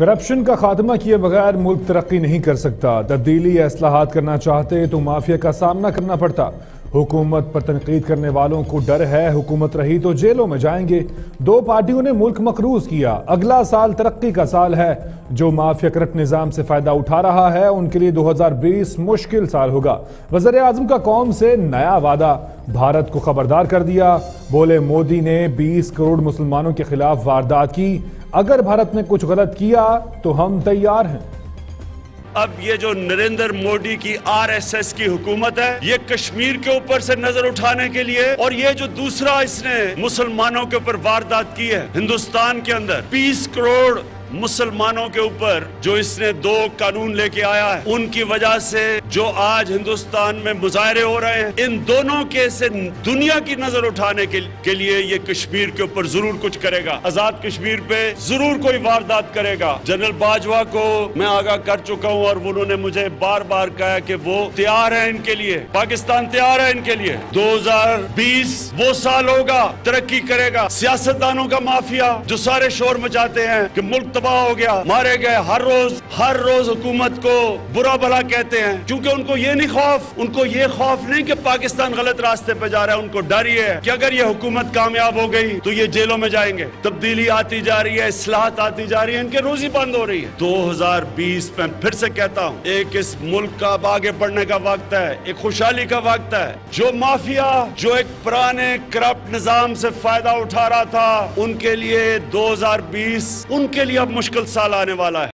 Corruption کا خاتمہ کیے بغیر ملک ترقی نہیں کر سکتا۔ تبدیلی یا اصلاحات کرنا چاہتے تو مافیا کا سامنا کرنا پڑتا۔ حکومت پر تنقید کرنے والوں کو ڈر ہے، حکومت رہی تو جیلوں میں جائیں گے۔ دو پارٹیوں نے ملک مقروض کیا۔ اگلا سال ترقی کا سال ہے۔ جو مافیا کرٹ نظام سے فائدہ اٹھا رہا ہے، ان کے لیے دو ہزار بیس مشکل سال ہوگا۔ وزیر اعظم کا قوم سے نیا وعدہ۔ بھارت کو خبردار کر دیا۔ بولے مودی نے بیس کروڑ مسلمانوں کے خلاف واردات کی۔ اگر بھارت نے کچھ غلط کیا تو ہم تیار ہیں۔ اب یہ جو نریندر موڈی کی آر ایس ایس کی حکومت ہے، یہ کشمیر کے اوپر سے نظر اٹھانے کے لیے اور یہ جو دوسرا اس نے مسلمانوں کے اوپر واردات کی ہے، ہندوستان کے اندر، بیس کروڑ مسلمانوں کے اوپر جو اس نے دو قانون لے کے آیا ہے، ان کی وجہ سے جو آج ہندوستان میں مظاہرے ہو رہے ہیں، ان دونوں کے سے دنیا کی نظر اٹھانے کے لیے یہ کشمیر کے اوپر ضرور کچھ کرے گا۔ آزاد کشمیر پہ ضرور کوئی واردات کرے گا۔ جنرل باجوہ کو میں آگاہ کر چکا ہوں اور انہوں نے مجھے بار بار کہا کہ وہ تیار ہیں ان کے لیے۔ پاکستان تیار ہے ان کے لیے۔ دو ہزار بیس وہ سال ہوگا، ترقی کرے گا۔ سیاستدانوں کا مافیا جو سارے شور مچاتے ہیں کہ ملک تباہ ہو گیا۔ مارے گئے ہر روز ہر روز حکومت کو برا بھلا کہتے ہیں۔ کیونکہ ان کو یہ نہیں خوف، ان کو یہ خوف نہیں کہ پاکستان غلط راستے پہ جا رہا ہے۔ ان کو ڈر یہ ہے کہ اگر یہ حکومت کامیاب ہو گئی تو یہ جیلوں میں جائیں گے۔ تبدیلی آتی جا رہی ہے، اصلاحات آتی جا رہی ہے ان کے روزی بند ہو رہی ہے۔ دو ہزار بیس میں پھر سے کہتا ہوں، ایک اس ملک کا اب آگے بڑھنے کا وقت ہے، ایک خوشحالی کا وقت ہے۔ جو مافیا، جو ایک پرانے کرپٹ نظام سے فائدہ اٹھا رہا تھا، ان کے لیے دو ہزار بیس، ان کے لیے اب مشکل سال آنے والا ہے۔